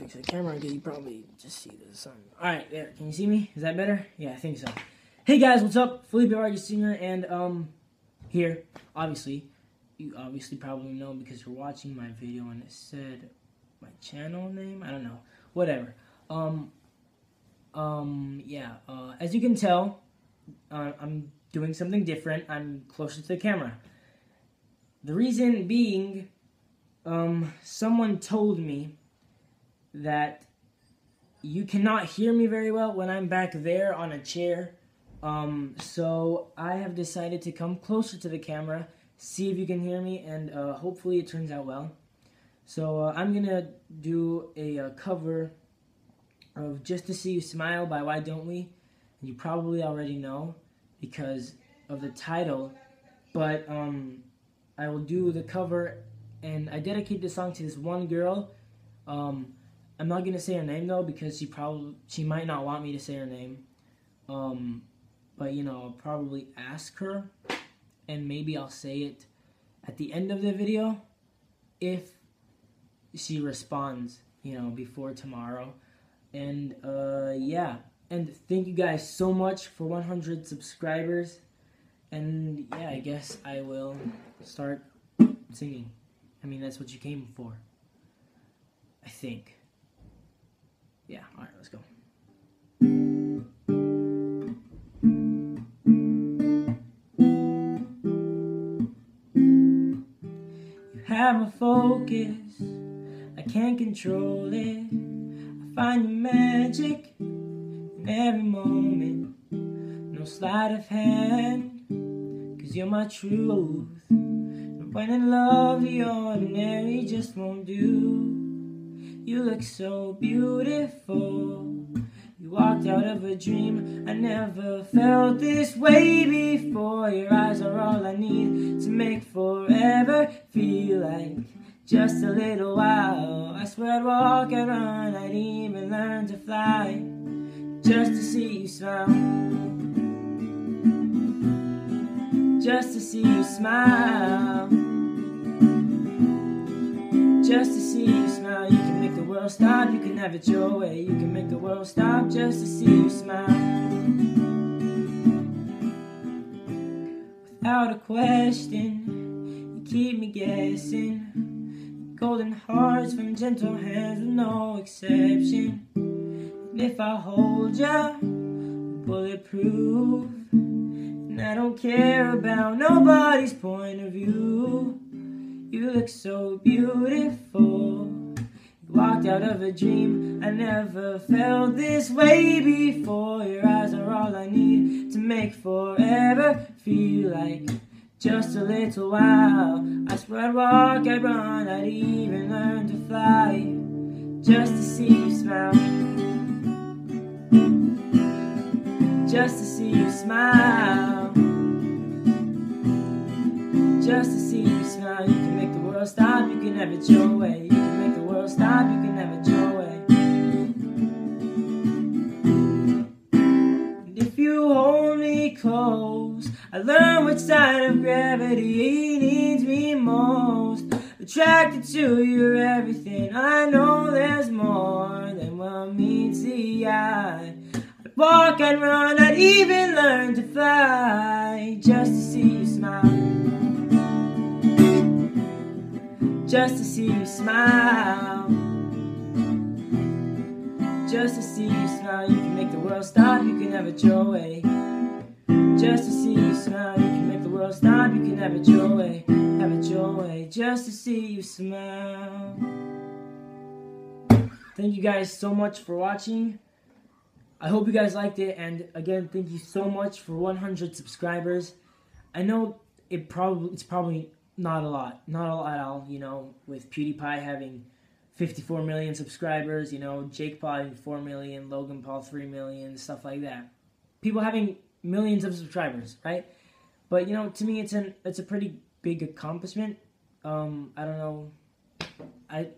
fix the camera because you probably just see the sun. Alright, there. Can you see me? Is that better? Yeah, I think so. Hey guys, what's up? Felipe Vargas Jr. and um here, obviously. You obviously probably know because you're watching my video and it said my channel name. I don't know. Whatever. Um um yeah, uh, as you can tell, uh, I'm doing something different. I'm closer to the camera. The reason being um someone told me that you cannot hear me very well when I'm back there on a chair. Um, so I have decided to come closer to the camera, see if you can hear me, and uh, hopefully it turns out well. So uh, I'm gonna do a, a, uh, cover of "Just to See You Smile" by Why Don't We. And you probably already know because of the title, but um, I will do the cover, and I dedicate the song to this one girl. Um, I'm not gonna say her name though because she probably she might not want me to say her name. Um, but you know, I'll probably ask her, and maybe I'll say it at the end of the video if she responds. You know, before tomorrow, and uh, yeah. And thank you guys so much for 100 subscribers. And yeah, I guess I will start singing. I mean, that's what you came for. I think. Yeah, alright, let's go. You have a focus, I can't control it. I find your magic in every moment. No sleight of hand, cause you're my truth. And when in love, the ordinary just won't do. You look so beautiful. You walked out of a dream. I never felt this way before. Your eyes are all I need to make forever feel like just a little while. I swear I'd walk and run, I'd even learn to fly just to see you smile. Just to see you smile. Just to world stop, you can have it your way. You can make the world stop just to see you smile. Without a question, you keep me guessing. Golden hearts from gentle hands with no exception. And if I hold ya, bulletproof. And I don't care about nobody's point of view. You look so beautiful. Out of a dream. I never felt this way before. Your eyes are all I need to make forever feel like just a little while. I swear I'd walk, I'd run, I'd even learn to fly just to see you smile. Just to see you smile. Just to see you smile. You can make the world stop, you can have it your way. You can make the world stop, have your. And if you hold me close, I learn which side of gravity needs me most. Attracted to you, everything. I know there's more than what meets the eye. I'd walk and run, I'd even learn to fly just to see you smile. Just to see you smile. Just to see you smile. You can make the world stop, you can have it your way. Just to see you smile. You can make the world stop, you can have it your way. Have it your way. Just to see you smile. Thank you guys so much for watching. I hope you guys liked it. And again, thank you so much for 100 subscribers. I know it probably it's probably not a lot, not a lot at all. You know, with PewDiePie having 54 million subscribers, you know, Jake Paul 4 million, Logan Paul 3 million, stuff like that. People having millions of subscribers, right? But you know, to me, it's an it's a pretty big accomplishment. Um, I don't know, I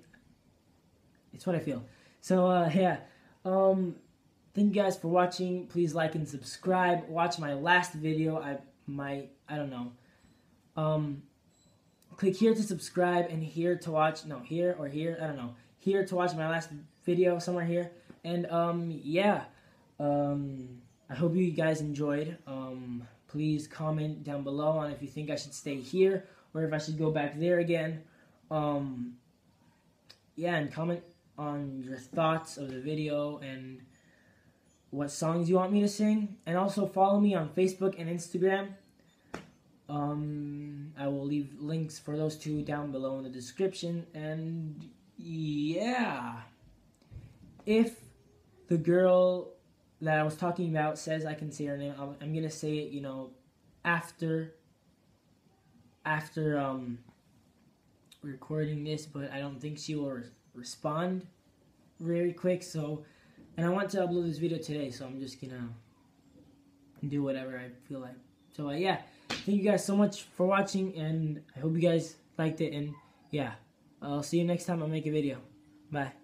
it's what I feel. So uh, yeah, um, thank you guys for watching. Please like and subscribe. Watch my last video. I my I don't know. Um, click here to subscribe and here to watch, no, here or here, I don't know, here to watch my last video somewhere here. And um, yeah, um, I hope you guys enjoyed. Um, please comment down below on if you think I should stay here or if I should go back there again. Um, yeah, and comment on your thoughts of the video and what songs you want me to sing. And also follow me on Facebook and Instagram. Um, I will leave links for those two down below in the description. And yeah, if the girl that I was talking about says I can say her name, I'm, I'm gonna say it, you know, after after um recording this, but I don't think she will re respond very quick. So, and I want to upload this video today, so I'm just gonna do whatever I feel like. So uh, yeah, thank you guys so much for watching, and I hope you guys liked it. And yeah, I'll see you next time I make a video. Bye.